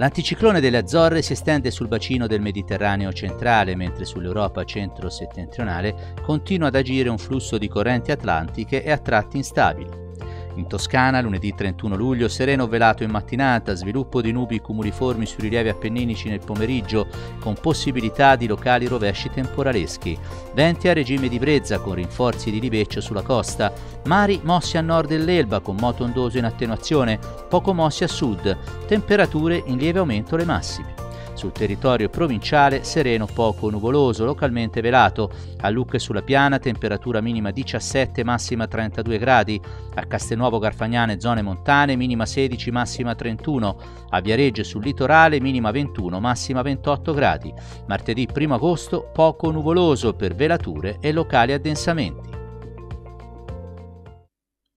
L'anticiclone delle Azzorre si estende sul bacino del Mediterraneo centrale, mentre sull'Europa centro-settentrionale continua ad agire un flusso di correnti atlantiche e a tratti instabili. In Toscana, lunedì 31 luglio, sereno velato in mattinata, sviluppo di nubi cumuliformi sui rilievi appenninici nel pomeriggio, con possibilità di locali rovesci temporaleschi. Venti a regime di brezza, con rinforzi di libeccio sulla costa. Mari mossi a nord dell'Elba, con moto ondoso in attenuazione, poco mossi a sud. Temperature in lieve aumento le massime. Sul territorio provinciale sereno poco nuvoloso, localmente velato. A Lucca e sulla Piana temperatura minima 17, massima 32 gradi. A Castelnuovo Garfagnane zone montane minima 16, massima 31. A Viareggio sul litorale minima 21, massima 28 gradi. Martedì 1 agosto poco nuvoloso per velature e locali addensamenti.